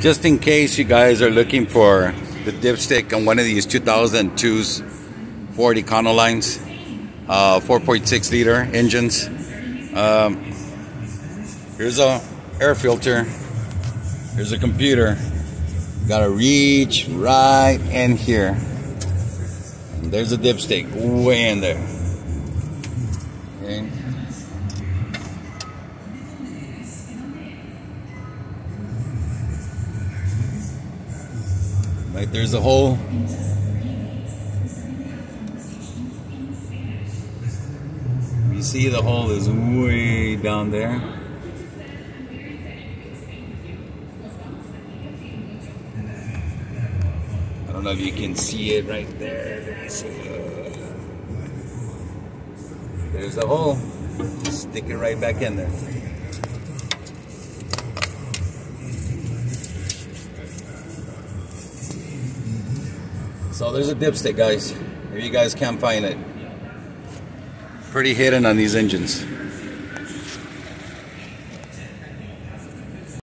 just in case you guys are looking for the dipstick on one of these 2002's Ford Econolines, uh, 4.6 liter engines. Um, here's a air filter. Here's a computer. Gotta reach right in here. There's a dipstick way in there. Okay. Right there's a hole. You see the hole is way down there. I don't know if you can see it right there. See. Uh, there's the hole. Stick it right back in there. So there's a dipstick, guys. If you guys can't find it. Pretty hidden on these engines.